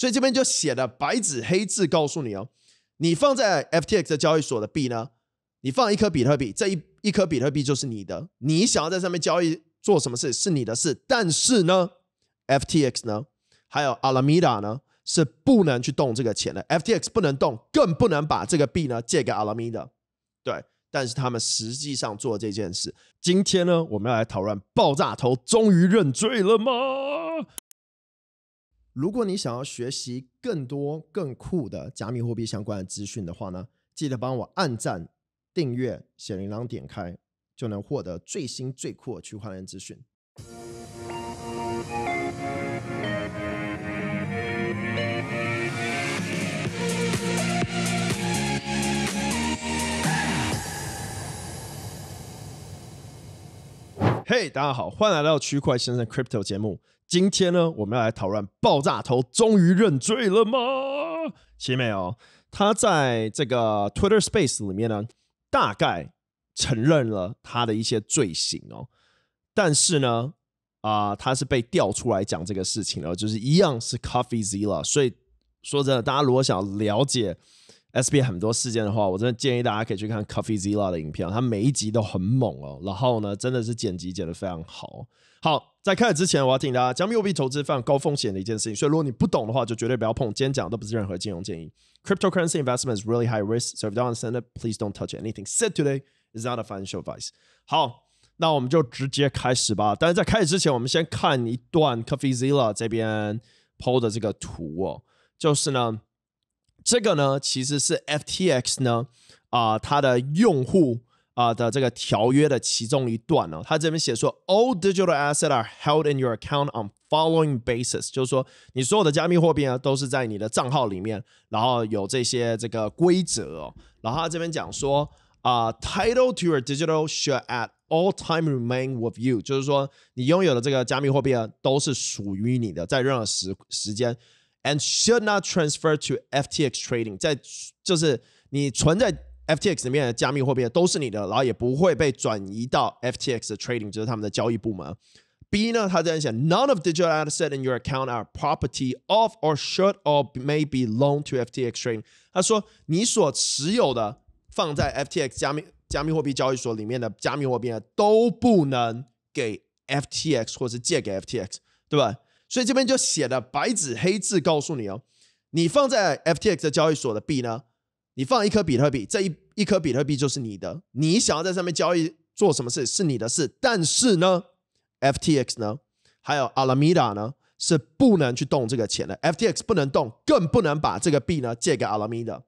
所以这边就写的白纸黑字告诉你哦，你放在 FTX 的交易所的币呢，你放一颗比特币，这一一颗比特币就是你的，你想要在上面交易做什么事是你的事，但是呢，FTX 呢，还有 Alameda 呢是不能去动这个钱的，FTX 不能动，更不能把这个币呢借给 Alameda，对。但是他们实际上做这件事。今天呢，我们要来讨论爆炸头终于认罪了吗？如果你想要学习更多更酷的加密货币相关的资讯的话呢，记得帮我按赞、订阅、小铃铛点开，就能获得最新最酷的区块链资讯。嘿，大家好，欢迎来到区块先生 Crypto 节目。今天呢，我们要来讨论爆炸头终于认罪了吗？奇没有？他在这个 Twitter Space 里面呢，大概承认了他的一些罪行哦。但是呢，啊，他是被调出来讲这个事情了，就是一样是 Coffee Z 了。所以说真的，大家如果想了解，SB 很多事件的话，我真的建议大家可以去看 coffeezila 的影片，他每一集都很猛哦。然后呢，真的是剪辑剪得非常好。好，在开始之前，我要提醒大家，加密货币投资非常高风险的一件事情，所以如果你不懂的话，就绝对不要碰。今天讲的都不是任何金融建议。Cryptocurrency investment is really high risk, so if you don't understand it, please don't touch anything said today. is not a financial advice. 好，那我们就直接开始吧。但是在开始之前，我们先看一段 Coffee Zilla 这边 PO 的这个图哦，就是呢。这个呢，其实是 FTX 呢啊，它的用户啊的这个条约的其中一段呢。他这边写说，All digital assets are held in your account on following basis，就是说你所有的加密货币呢都是在你的账号里面，然后有这些这个规则哦。然后他这边讲说啊，Title to your digital should at all time remain with you，就是说你拥有的这个加密货币呢都是属于你的，在任何时时间。and should not transfer to FTX trading，在就是你存在 FTX 里面的加密货币都是你的，然后也不会被转移到 FTX 的 trading，就是他们的交易部门。B 呢，他这样写：None of digital assets in your account are property of or should or may be loaned to FTX trading。他说，你所持有的放在 FTX 加密加密货币交易所里面的加密货币，都不能给 FTX 或是借给 FTX，对吧？所以这边就写的白纸黑字告诉你哦，你放在 FTX 的交易所的币呢，你放一颗比特币，这一一颗比特币就是你的，你想要在上面交易做什么事是你的事，但是呢，FTX 呢，还有 Alameda 呢是不能去动这个钱的，FTX 不能动，更不能把这个币呢借给 Alameda，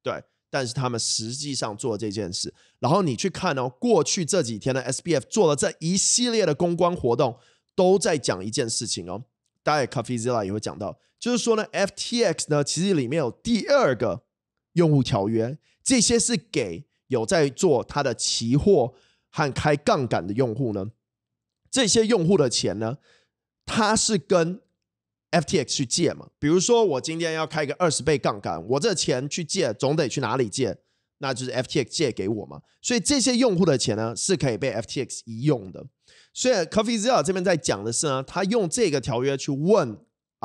对，但是他们实际上做这件事，然后你去看哦，过去这几天的 SBF 做了这一系列的公关活动，都在讲一件事情哦。大概 Coffee Zilla 也会讲到，就是说呢，FTX 呢其实里面有第二个用户条约，这些是给有在做它的期货和开杠杆的用户呢，这些用户的钱呢，他是跟 FTX 去借嘛。比如说我今天要开个二十倍杠杆，我这钱去借总得去哪里借？那就是 FTX 借给我嘛。所以这些用户的钱呢是可以被 FTX 移用的。所以，Coffee Zilla 这边在讲的是呢，他用这个条约去问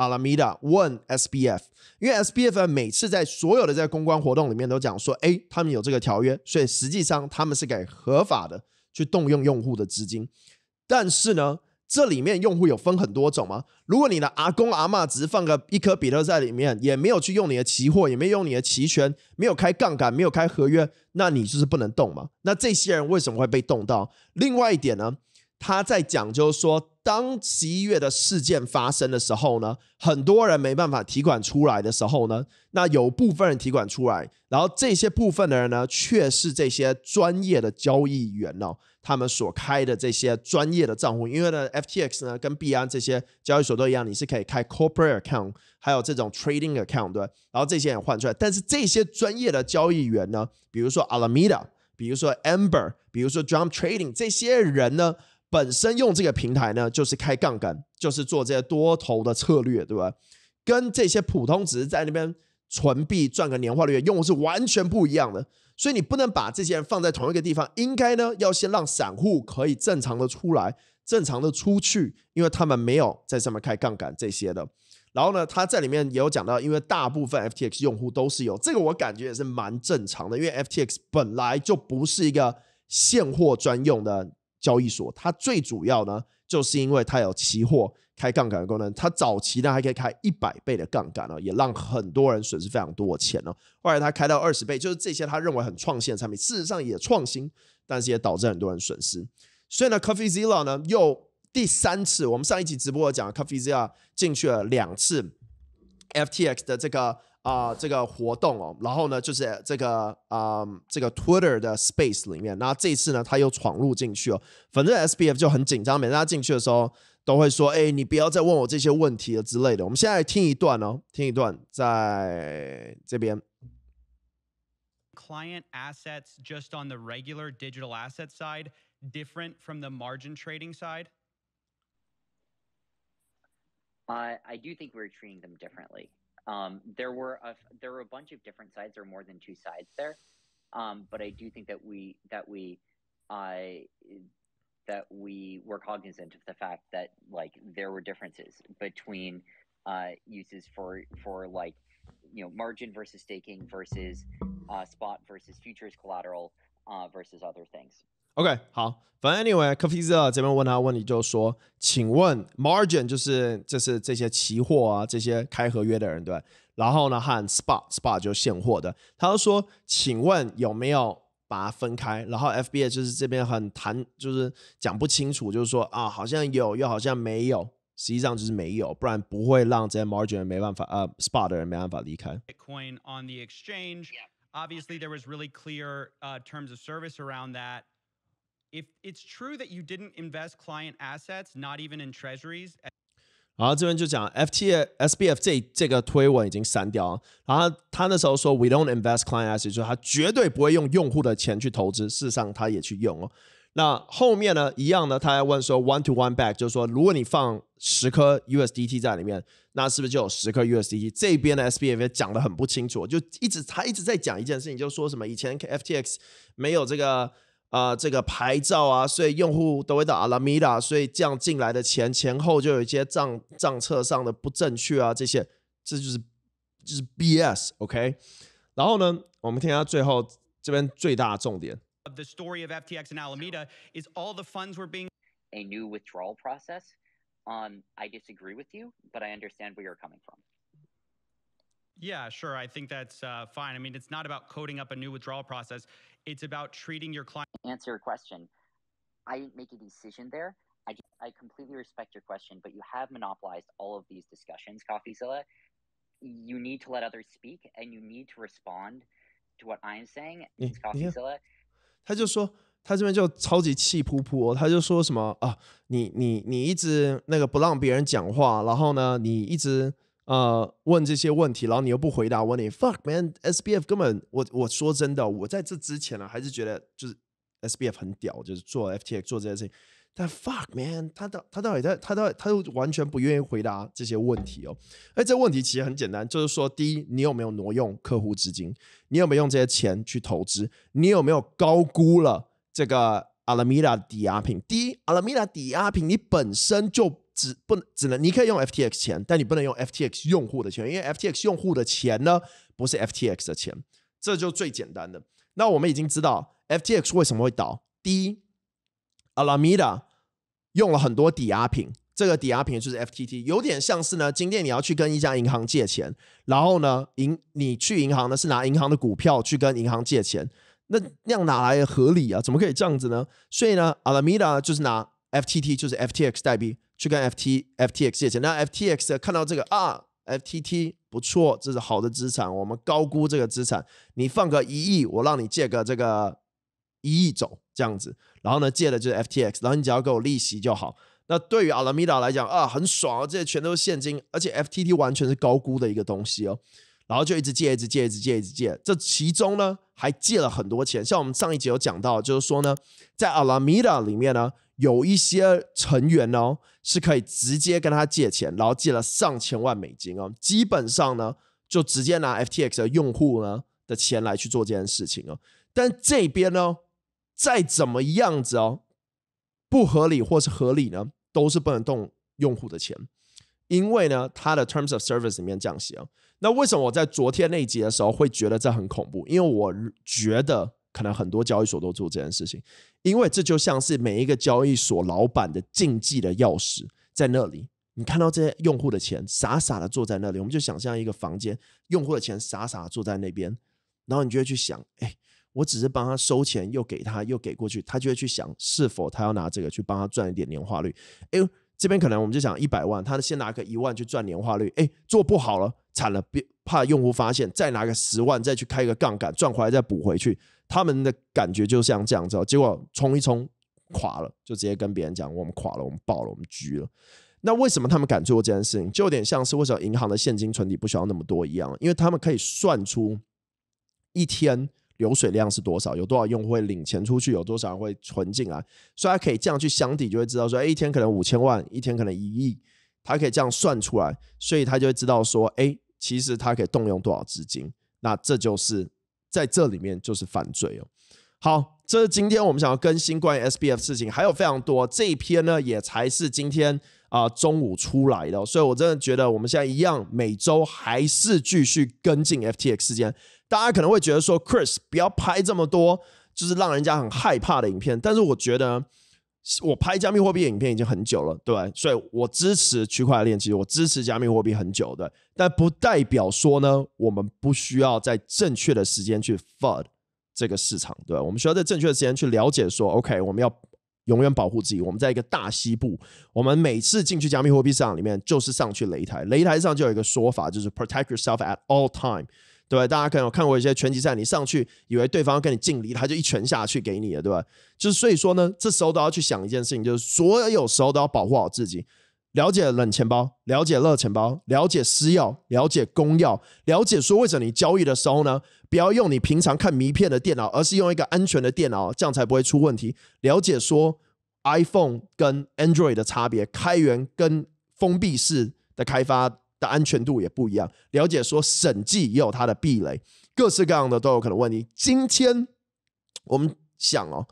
Alameda，问 SBF，因为 SBF 每次在所有的在公关活动里面都讲说，哎，他们有这个条约，所以实际上他们是给合法的去动用用户的资金。但是呢，这里面用户有分很多种嘛。如果你的阿公阿妈只是放个一颗比特在里面，也没有去用你的期货，也没有用你的期权，没有开杠杆，没有开合约，那你就是不能动嘛。那这些人为什么会被动到？另外一点呢？他在讲，就是说，当十一月的事件发生的时候呢，很多人没办法提款出来的时候呢，那有部分人提款出来，然后这些部分的人呢，却是这些专业的交易员哦，他们所开的这些专业的账户，因为呢，FTX 呢跟币安这些交易所都一样，你是可以开 corporate account，还有这种 trading account 对，然后这些人换出来，但是这些专业的交易员呢，比如说 Alameda，比如说 Amber，比如说 Jump Trading，这些人呢。本身用这个平台呢，就是开杠杆，就是做这些多头的策略，对吧？跟这些普通只是在那边存币赚个年化率用户是完全不一样的。所以你不能把这些人放在同一个地方，应该呢要先让散户可以正常的出来，正常的出去，因为他们没有在上面开杠杆这些的。然后呢，他在里面也有讲到，因为大部分 FTX 用户都是有这个，我感觉也是蛮正常的，因为 FTX 本来就不是一个现货专用的交易所，它最主要呢，就是因为它有期货开杠杆的功能，它早期呢还可以开一百倍的杠杆哦，也让很多人损失非常多的钱哦。后来它开到二十倍，就是这些他认为很创新的产品，事实上也创新，但是也导致很多人损失。所以呢，CoffeeZilla 呢又。第三次，我们上一集直播讲 c o f f e e z a 进去了两次 FTX 的这个啊这个活动哦，然后呢就是这个啊这个 Twitter 的 Space 里面，那这次呢他又闯入进去哦，反正 SBF 就很紧张，每次他进去的时候都会说，哎，你不要再问我这些问题了之类的。我们现在听一段哦，听一段，在这边。Client assets just on the regular digital asset side different from the margin trading side. Uh, I do think we're treating them differently. Um, there were a, there were a bunch of different sides. Were more than two sides there, um, but I do think that we that we uh, that we were cognizant of the fact that like there were differences between uh, uses for for like you know margin versus staking versus uh, spot versus futures collateral uh, versus other things. OK，好，反正 anyway，科菲泽这边问他问题，就是说，请问 margin 就是就是这些期货啊，这些开合约的人对，然后呢和 spot spot 就现货的，他就说，请问有没有把它分开？然后 FBA 就是这边很谈，就是讲不清楚，就是说啊，好像有，又好像没有，实际上就是没有，不然不会让这些 margin 人没办法，呃，spot 的人没办法离开。Bitcoin on the exchange, obviously there was really clear terms of service around that. If it's true that you didn't invest client assets, not even in treasuries. 然后这边就讲 FT SBF 这这个推文已经删掉了。然后他那时候说 We don't invest client assets，就是他绝对不会用用户的钱去投资。事实上他也去用哦。那后面呢一样呢，他还问说 one to one back，就是说如果你放十颗 USDT 在里面，那是不是就有十颗 USDT？这边的 SBF 讲的很不清楚，就一直他一直在讲一件事情，就说什么以前 FTX 没有这个。啊，这个牌照啊，所以用户都会到阿拉米达，所以这样进来的钱前后就有一些账账册上的不正确啊，这些这就是就是 BS，OK？然后呢，我们听下最后这边最大的重点。The story of FTX and Alameda is all the funds were being a new withdrawal process. Um, I disagree with you, but I understand where you're coming from. Yeah, sure. I think that's uh, fine. I mean, it's not about coding up a new withdrawal process. It's about treating your client. Answer your question. I didn't make a decision there. I, I completely respect your question, but you have monopolized all of these discussions, CoffeeZilla. You need to let others speak, and you need to respond to what I'm saying. It's CoffeeZilla. 他就说，他这边就超级气噗噗哦，他就说什么啊，你你你一直那个不让别人讲话，然后呢，你一直 呃，问这些问题，然后你又不回答，问你 fuck man，SBF 根本我我说真的，我在这之前呢，还是觉得就是 SBF 很屌，就是做 FTX 做这些事情。但 fuck man，他到他到底在他到底他都完全不愿意回答这些问题哦。哎，这问题其实很简单，就是说，第一，你有没有挪用客户资金？你有没有用这些钱去投资？你有没有高估了这个阿拉米达抵押品？第一，阿拉米达抵押品你本身就。只不能只能你可以用 FTX 钱，但你不能用 FTX 用户的钱，因为 FTX 用户的钱呢不是 FTX 的钱，这就最简单的。那我们已经知道 FTX 为什么会倒。第一，Alameda 用了很多抵押品，这个抵押品就是 FTT，有点像是呢，今天你要去跟一家银行借钱，然后呢，银你去银行呢是拿银行的股票去跟银行借钱，那那样哪来的合理啊？怎么可以这样子呢？所以呢，Alameda 就是拿 FTT，就是 FTX 代币。去跟 FT FTX 借钱，那 FTX 看到这个啊，FTT 不错，这是好的资产，我们高估这个资产，你放个一亿，我让你借个这个一亿走这样子，然后呢借的就是 FTX，然后你只要给我利息就好。那对于阿拉米达来讲啊，很爽啊，这些全都是现金，而且 FTT 完全是高估的一个东西哦，然后就一直借，一直借，一直借，一直借，这其中呢还借了很多钱，像我们上一集有讲到，就是说呢，在阿拉米达里面呢。有一些成员哦，是可以直接跟他借钱，然后借了上千万美金哦，基本上呢，就直接拿 FTX 的用户呢的钱来去做这件事情哦。但这边呢，再怎么样子哦，不合理或是合理呢，都是不能动用户的钱。因为呢，它的 terms of service 里面这样写哦。那为什么我在昨天那一集的时候会觉得这很恐怖？因为我觉得可能很多交易所都做这件事情，因为这就像是每一个交易所老板的禁忌的钥匙在那里。你看到这些用户的钱傻傻的坐在那里，我们就想象一个房间，用户的钱傻傻坐在那边，然后你就会去想，哎，我只是帮他收钱，又给他，又给过去，他就会去想是否他要拿这个去帮他赚一点年化率。哎，这边可能我们就想一百万，他先拿个一万去赚年化率，哎，做不好了，惨了，别怕用户发现，再拿个十万再去开个杠杆赚回来再补回去，他们的感觉就像这样子，结果冲一冲垮了，就直接跟别人讲我们垮了，我们爆了，我们狙了。那为什么他们敢做这件事情？就有点像是为什么银行的现金存底不需要那么多一样，因为他们可以算出一天流水量是多少，有多少用户会领钱出去，有多少人会存进来，所以他可以这样去相抵，就会知道说，哎，一天可能五千万，一天可能一亿，他可以这样算出来，所以他就会知道说，哎，其实他可以动用多少资金，那这就是在这里面就是犯罪哦。好，这是今天我们想要更新关于 SBF 事情，还有非常多，这一篇呢也才是今天。啊，中午出来的，所以我真的觉得我们现在一样，每周还是继续跟进 FTX 事件。大家可能会觉得说，Chris 不要拍这么多，就是让人家很害怕的影片。但是我觉得，我拍加密货币影片已经很久了，对，所以我支持区块链，其实我支持加密货币很久的，但不代表说呢，我们不需要在正确的时间去 fud 这个市场，对，我们需要在正确的时间去了解说，OK，我们要。永远保护自己。我们在一个大西部，我们每次进去加密货币市场里面，就是上去擂台。擂台上就有一个说法，就是 protect yourself at all time，对？大家可能有看过一些拳击赛，你上去以为对方要跟你敬礼，他就一拳下去给你了，对吧？就是所以说呢，这时候都要去想一件事情，就是所有时候都要保护好自己。了解冷钱包，了解热钱包，了解私钥，了解公钥，了解说为什么你交易的时候呢，不要用你平常看名片的电脑，而是用一个安全的电脑，这样才不会出问题。了解说 iPhone 跟 Android 的差别，开源跟封闭式的开发的安全度也不一样。了解说审计也有它的壁垒，各式各样的都有可能问题。今天我们想哦，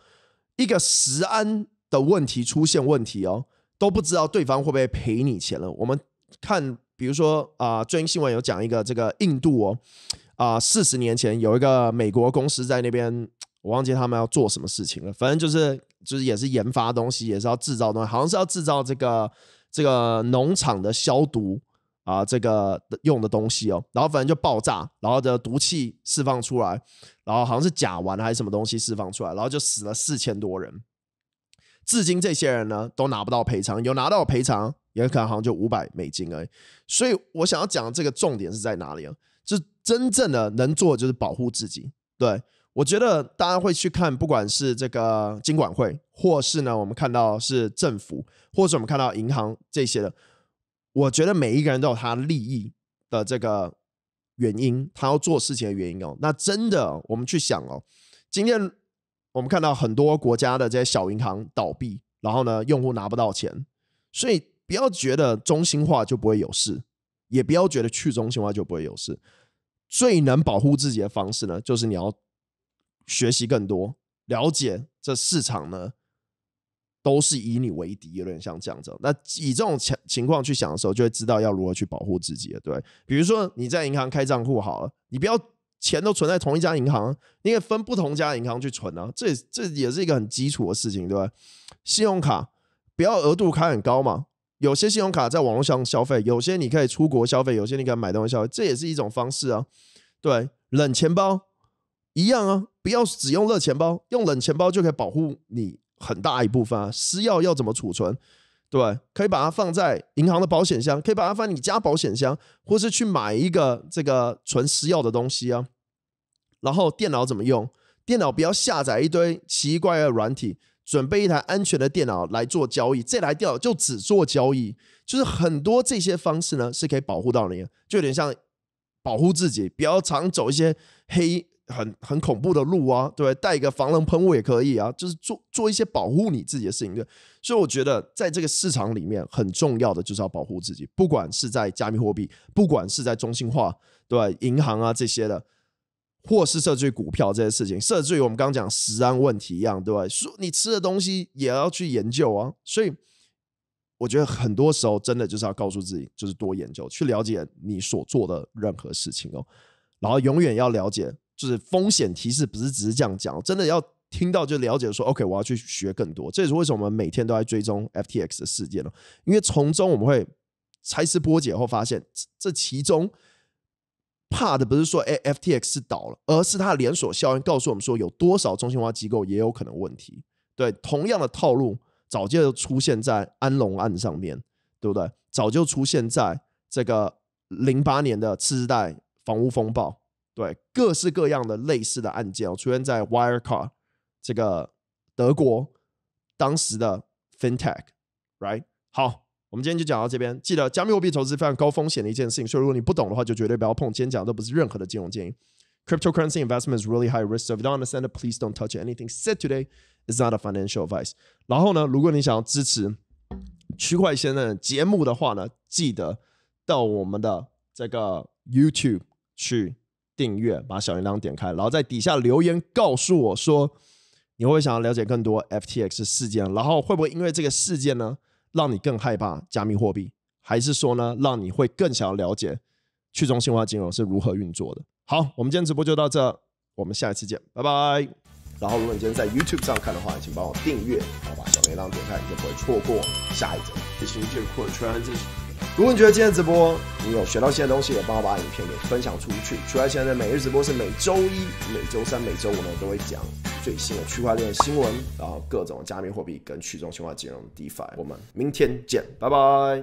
一个实安的问题出现问题哦。都不知道对方会不会赔你钱了。我们看，比如说啊，最近新闻有讲一个这个印度哦，啊，四十年前有一个美国公司在那边，我忘记他们要做什么事情了。反正就是就是也是研发东西，也是要制造东西，好像是要制造这个这个农场的消毒啊，这个用的东西哦。然后反正就爆炸，然后的毒气释放出来，然后好像是甲烷还是什么东西释放出来，然后就死了四千多人。至今这些人呢都拿不到赔偿，有拿到赔偿，也可能好像就五百美金而已。所以我想要讲的这个重点是在哪里啊？就真正的能做就是保护自己。对我觉得大家会去看，不管是这个金管会，或是呢我们看到是政府，或者我们看到银行这些的，我觉得每一个人都有他利益的这个原因，他要做事情的原因哦。那真的我们去想哦，今天。我们看到很多国家的这些小银行倒闭，然后呢，用户拿不到钱，所以不要觉得中心化就不会有事，也不要觉得去中心化就不会有事。最能保护自己的方式呢，就是你要学习更多，了解这市场呢，都是以你为敌，有点像这样子。那以这种情情况去想的时候，就会知道要如何去保护自己了。对，比如说你在银行开账户好了，你不要。钱都存在同一家银行，你可以分不同家银行去存啊，这这也是一个很基础的事情，对吧？信用卡不要额度开很高嘛，有些信用卡在网络上消费，有些你可以出国消费，有些你可以买东西消费，这也是一种方式啊。对，冷钱包一样啊，不要只用热钱包，用冷钱包就可以保护你很大一部分啊。私钥要怎么储存？对，可以把它放在银行的保险箱，可以把它放你家保险箱，或是去买一个这个存私钥的东西啊。然后电脑怎么用？电脑不要下载一堆奇怪的软体，准备一台安全的电脑来做交易。这台电脑就只做交易，就是很多这些方式呢是可以保护到你，就有点像保护自己，不要常走一些黑。很很恐怖的路啊，对带一个防狼喷雾也可以啊，就是做做一些保护你自己的事情对。所以我觉得在这个市场里面，很重要的就是要保护自己，不管是在加密货币，不管是在中心化，对银行啊这些的，或是设置股票这些事情，设置于我们刚刚讲食安问题一样，对吧？说你吃的东西也要去研究啊。所以我觉得很多时候真的就是要告诉自己，就是多研究，去了解你所做的任何事情哦。然后永远要了解，就是风险提示不是只是这样讲，真的要听到就了解说，OK，我要去学更多。这也是为什么我们每天都在追踪 FTX 的事件了，因为从中我们会拆丝剥解后发现，这其中怕的不是说哎 FTX 是倒了，而是它的连锁效应告诉我们说，有多少中心化机构也有可能问题。对，同样的套路早就出现在安龙案上面，对不对？早就出现在这个零八年的次世代。房屋风暴，对各式各样的类似的案件哦，出现在 Wirecard 这个德国当时的 FinTech，right？好，我们今天就讲到这边。记得加密货币投资非常高风险的一件事情，所以如果你不懂的话，就绝对不要碰。今天讲的都不是任何的金融建议。Cryptocurrency investment is really high risk, so if you don't understand it, please don't touch. Anything said today is not a financial advice. 然后呢，如果你想要支持区块先生的节目的话呢，记得到我们的这个 YouTube。去订阅，把小铃铛点开，然后在底下留言告诉我说，你会想要了解更多 FTX 事件，然后会不会因为这个事件呢，让你更害怕加密货币，还是说呢，让你会更想要了解去中心化金融是如何运作的？好，我们今天直播就到这，我们下一次见，拜拜。然后如果你今天在 YouTube 上看的话，请帮我订阅，然后把小铃铛点开，你就不会错过下一集。谢谢这扩圈，这是。如果你觉得今天直播你有学到新的东西，也帮我把影片给分享出去。除了现在每日直播是每周一、每周三、每周五呢都会讲最新的区块链新闻，然后各种加密货币跟去中心化金融 DeFi。我们明天见，拜拜。